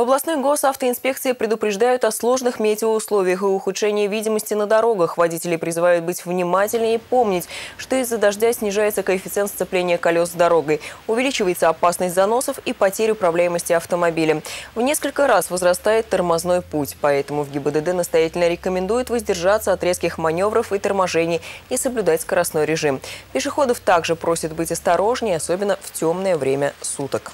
В областной госавтоинспекции предупреждают о сложных метеоусловиях и ухудшении видимости на дорогах. Водители призывают быть внимательнее и помнить, что из-за дождя снижается коэффициент сцепления колес с дорогой, увеличивается опасность заносов и потерь управляемости автомобилем. В несколько раз возрастает тормозной путь, поэтому в ГИБДД настоятельно рекомендуют воздержаться от резких маневров и торможений и соблюдать скоростной режим. Пешеходов также просят быть осторожнее, особенно в темное время суток.